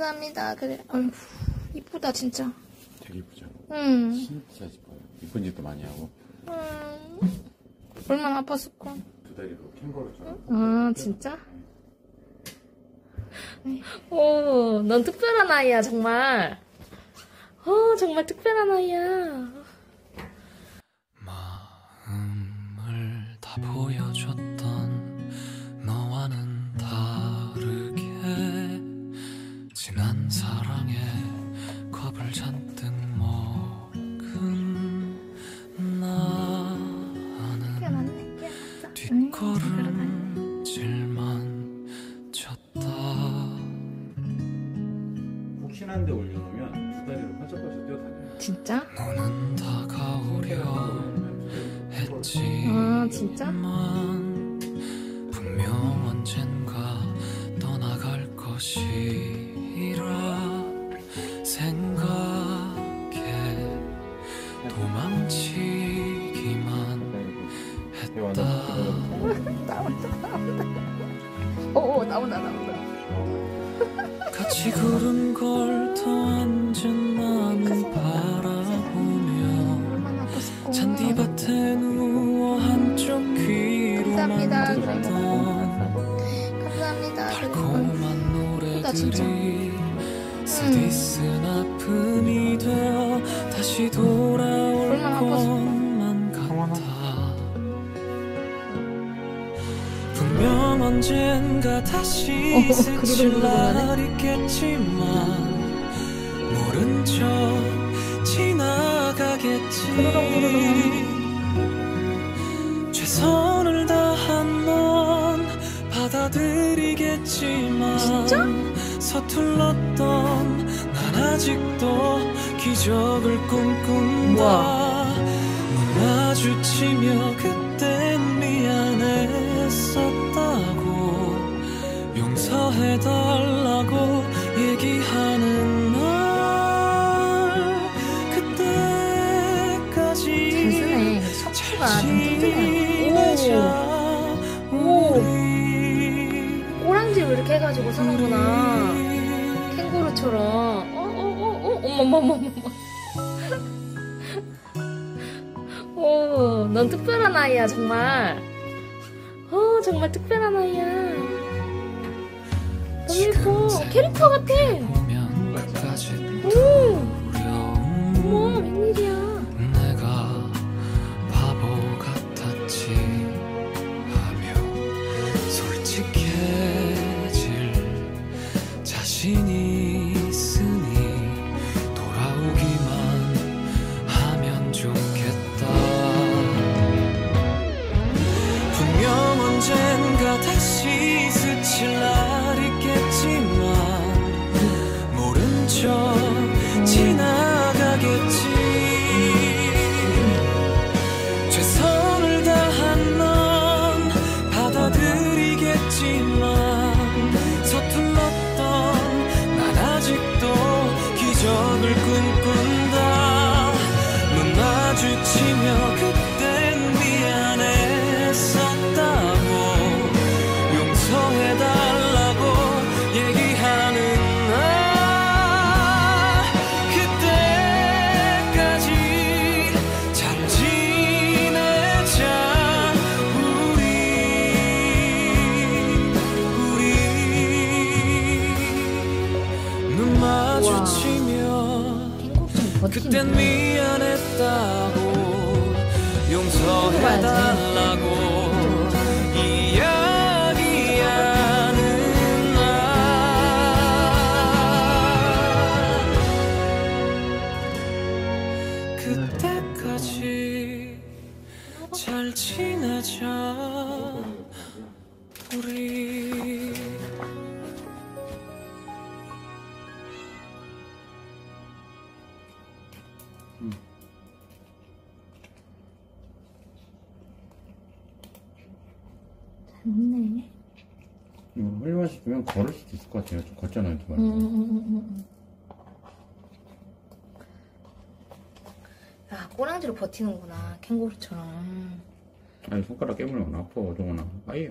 감사합니다. 그래. 어휴, 이쁘다, 진짜. 되게 이쁘죠? 응. 진짜 이뻐요. 이쁜 짓도 많이 하고. 음. 얼마나 아팠을까? 두 다리로 캥거루처럼. 아, 진짜? 오, 넌 특별한 아이야, 정말. 어, 정말 특별한 아이야. 마음을 다 보여줬던 걸음질만 쳤다 푹신한데 올려놓으면 두 다리로 펄쩍펄쩍 뛰어다녀요. 진짜? 너는 다가오려 했지 아, 진짜? 만 분명 언젠가 떠나갈 것이라 생각해 도망치기만 했다 오, 오, 나온다, 나온다. 같이 구름 걸터 앉은 나는 바라보며 얼마나? 잔디밭에 누워 한쪽 감사합니다. 듣던 감사합니다. 달콤한 진짜. 노래들이 스디쓴 아픔이 되어 다시 돌아 언젠가 다시 어, 스칠 그러고 그러네. 날 있겠지만 모른 척 지나가겠지 최선을 다한 넌 받아들이겠지만 진짜? 서툴렀던 난 아직도 기적을 꿈꾼다 마주치며 그땐 해달라고 얘기하는 날 그때까지 잘 쓰네. 척추가 좀 튼튼해. 지내자 오. 우리 꼬랑지로 이렇게 해가지고 서는구나. 캥거루처럼. 어, 어, 어, 어, 어머머머머머. 오, 넌 특별한 아이야, 정말. 어, 정말 특별한 아이야. 예뻐. 캐릭터 같아. 보면 끝까지 오, 어머, 웬일이야. 내가 받아 그땐 미안했다고 용서해달라고 이야기하는 날. 그때까지 잘 지내자 우리 재밌네. 이거 훌륭하시면 걸을 수도 있을 것 같아요. 좀 걷잖아요, 두 발. 음, 음, 음, 음, 음. 야, 꼬랑지로 버티는구나. 캥거루처럼. 아니, 손가락 깨물면 아파, 정원아. 아이야.